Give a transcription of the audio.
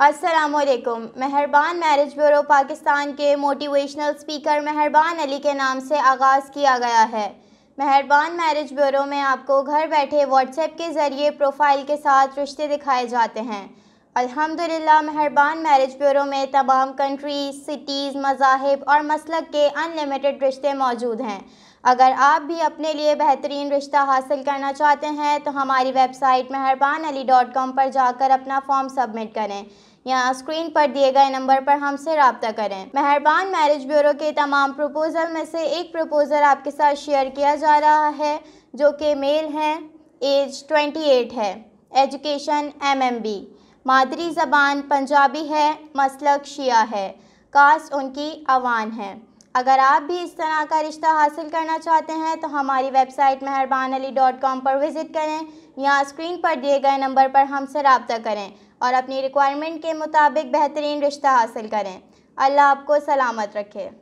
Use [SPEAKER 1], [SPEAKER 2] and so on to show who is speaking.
[SPEAKER 1] السلام علیکم۔ مہربان میرج بیورو پاکستان کے موٹیویشنل سپیکر مہربان علی کے نام سے آغاز کیا گیا ہے۔ مہربان میرج بیورو میں آپ کو گھر بیٹھے واٹس ایپ کے ذریعے پروفائل کے ساتھ رشتے دکھائے جاتے ہیں۔ الحمدللہ، مہربان میرج بیورو میں تمام کنٹریز سٹیز مذاہب اور مسلک کے ان لمیٹڈ رشتے موجود ہیں۔ اگر آپ بھی اپنے لیے بہترین رشتہ حاصل کرنا چاہتے ہیں، تو ہماری ویب سائٹ مہربان علی ڈاٹ کام پر جا کر اپنا فارم سبمٹ کریں۔ یا اسکرین پر دیے گئے نمبر پر ہم سے رابطہ کریں۔ مہربان میرج بیورو کے تمام پروپوزل میں سے ایک پروپوزل آپ کے ساتھ شیئر کیا جا رہا ہے، جو کہ میل ہیں ایج ٹوینٹی ایٹ ہے۔ ایجوکیشن ایم ایم بی مادری زبان پنجابی ہے، مسلک شیعہ ہے۔ کاسٹ ان کی عوان ہے۔ اگر آپ بھی اس طرح کا رشتہ حاصل کرنا چاہتے ہیں تو ہماری ویب سائٹ مہربان علی ڈاٹ کام پر وزٹ کریں۔ یا اسکرین پر دیے گئے نمبر پر ہم سے رابطہ کریں اور اپنی ریکوائرمنٹ کے مطابق بہترین رشتہ حاصل کریں۔ اللہ آپ کو سلامت رکھے۔